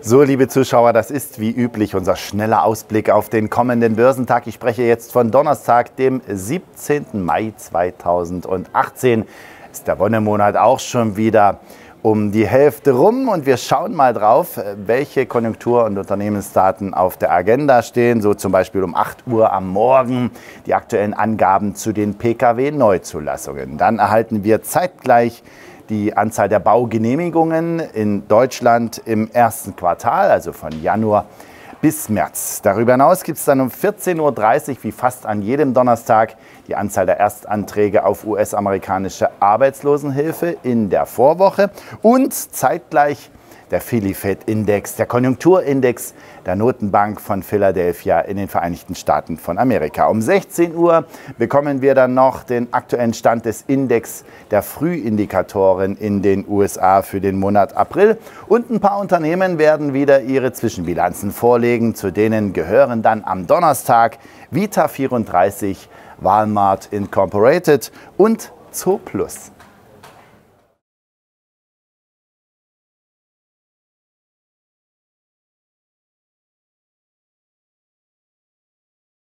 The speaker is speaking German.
So, liebe Zuschauer, das ist wie üblich unser schneller Ausblick auf den kommenden Börsentag. Ich spreche jetzt von Donnerstag, dem 17. Mai 2018. Ist der Wonnemonat auch schon wieder um die Hälfte rum und wir schauen mal drauf, welche Konjunktur- und Unternehmensdaten auf der Agenda stehen. So zum Beispiel um 8 Uhr am Morgen die aktuellen Angaben zu den Pkw-Neuzulassungen. Dann erhalten wir zeitgleich die Anzahl der Baugenehmigungen in Deutschland im ersten Quartal, also von Januar bis März. Darüber hinaus gibt es dann um 14.30 Uhr, wie fast an jedem Donnerstag, die Anzahl der Erstanträge auf US-amerikanische Arbeitslosenhilfe in der Vorwoche und zeitgleich der Philly-Fed-Index, der Konjunkturindex der Notenbank von Philadelphia in den Vereinigten Staaten von Amerika. Um 16 Uhr bekommen wir dann noch den aktuellen Stand des Index der Frühindikatoren in den USA für den Monat April. Und ein paar Unternehmen werden wieder ihre Zwischenbilanzen vorlegen. Zu denen gehören dann am Donnerstag Vita 34, Walmart Incorporated und Zooplus.